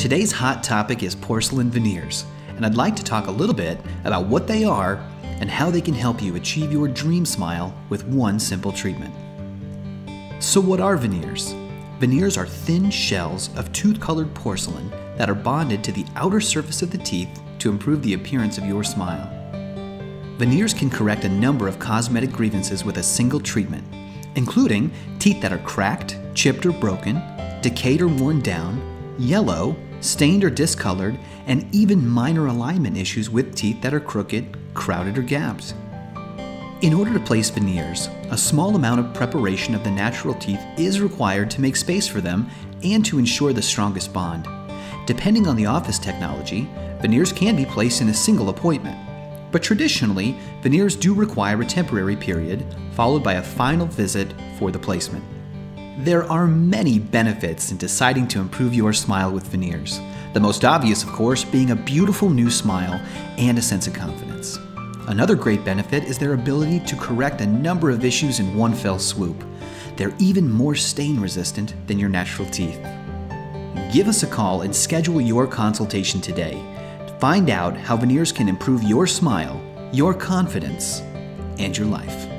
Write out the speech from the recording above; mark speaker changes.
Speaker 1: Today's hot topic is porcelain veneers, and I'd like to talk a little bit about what they are and how they can help you achieve your dream smile with one simple treatment. So, what are veneers? Veneers are thin shells of tooth colored porcelain that are bonded to the outer surface of the teeth to improve the appearance of your smile. Veneers can correct a number of cosmetic grievances with a single treatment, including teeth that are cracked, chipped, or broken, decayed or worn down, yellow, stained or discolored, and even minor alignment issues with teeth that are crooked, crowded, or gapped. In order to place veneers, a small amount of preparation of the natural teeth is required to make space for them and to ensure the strongest bond. Depending on the office technology, veneers can be placed in a single appointment. But traditionally, veneers do require a temporary period, followed by a final visit for the placement. There are many benefits in deciding to improve your smile with veneers. The most obvious, of course, being a beautiful new smile and a sense of confidence. Another great benefit is their ability to correct a number of issues in one fell swoop. They're even more stain resistant than your natural teeth. Give us a call and schedule your consultation today to find out how veneers can improve your smile, your confidence, and your life.